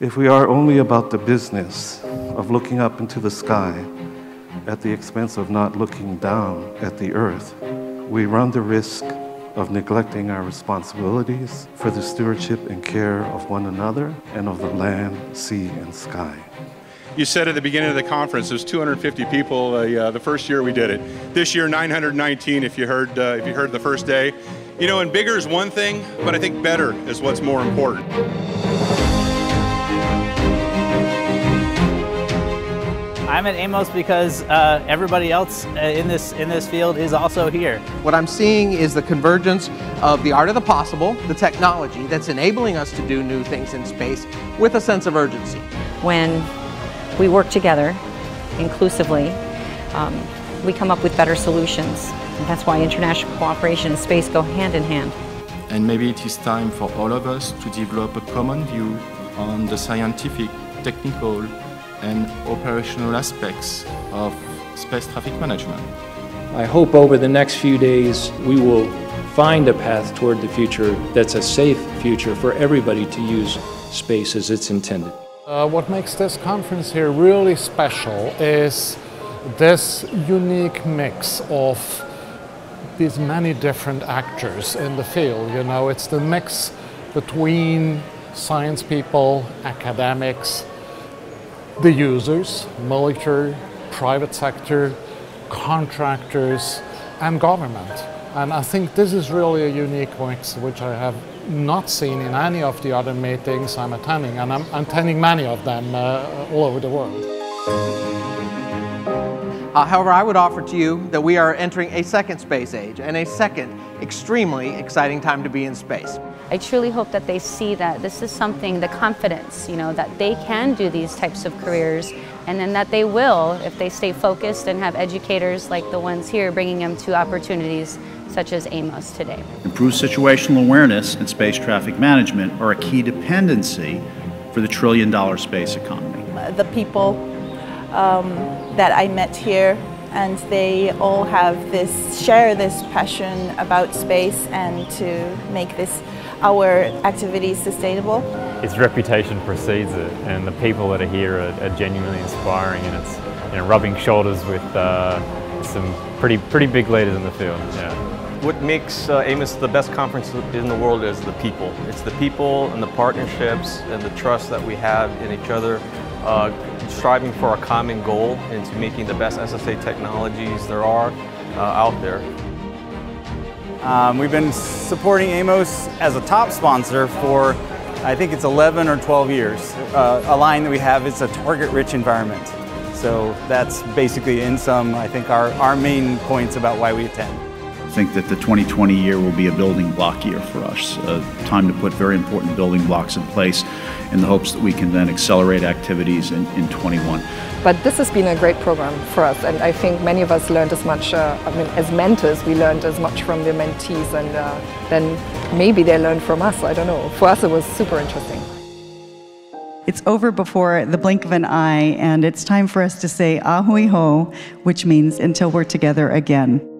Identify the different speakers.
Speaker 1: If we are only about the business of looking up into the sky at the expense of not looking down at the earth, we run the risk of neglecting our responsibilities for the stewardship and care of one another and of the land, sea, and sky.
Speaker 2: You said at the beginning of the conference there's 250 people uh, the first year we did it. This year 919 if you heard uh, if you heard the first day. You know, and bigger is one thing, but I think better is what's more important.
Speaker 3: I'm at Amos because uh, everybody else uh, in this in this field is also here.
Speaker 4: What I'm seeing is the convergence of the art of the possible, the technology that's enabling us to do new things in space with a sense of urgency.
Speaker 5: When we work together inclusively, um, we come up with better solutions. And that's why international cooperation and space go hand in hand.
Speaker 6: And maybe it is time for all of us to develop a common view on the scientific, technical, and operational aspects of space traffic management.
Speaker 7: I hope over the next few days we will find a path toward the future that's a safe future for everybody to use space as it's intended.
Speaker 8: Uh, what makes this conference here really special is this unique mix of these many different actors in the field. You know, it's the mix between science people, academics, the users, military, private sector, contractors, and government. And I think this is really a unique mix which I have not seen in any of the other meetings I'm attending, and I'm attending many of them uh, all over the world.
Speaker 4: Uh, however, I would offer to you that we are entering a second space age and a second extremely exciting time to be in space.
Speaker 5: I truly hope that they see that this is something, the confidence, you know, that they can do these types of careers and then that they will if they stay focused and have educators like the ones here bringing them to opportunities such as AMOS today.
Speaker 9: Improved situational awareness and space traffic management are a key dependency for the trillion dollar space economy.
Speaker 10: The people um, that I met here and they all have this, share this passion about space and to make this our activities sustainable.
Speaker 11: Its reputation precedes it and the people that are here are, are genuinely inspiring and it's you know, rubbing shoulders with uh, some pretty, pretty big leaders in the field. Yeah.
Speaker 12: What makes uh, Amos the best conference in the world is the people. It's the people and the partnerships and the trust that we have in each other, uh, striving for a common goal into making the best SSA technologies there are uh, out there.
Speaker 13: Um, we've been supporting Amos as a top sponsor for, I think it's 11 or 12 years. Uh, a line that we have is a target-rich environment. So that's basically in some, I think, our, our main points about why we attend.
Speaker 9: I think that the 2020 year will be a building block year for us, a time to put very important building blocks in place in the hopes that we can then accelerate activities in, in 21.
Speaker 14: But this has been a great program for us and I think many of us learned as much, uh, I mean as mentors we learned as much from the mentees and uh, then maybe they learned from us, I don't know. For us it was super interesting.
Speaker 15: It's over before the blink of an eye and it's time for us to say a hui hou, which means until we're together again.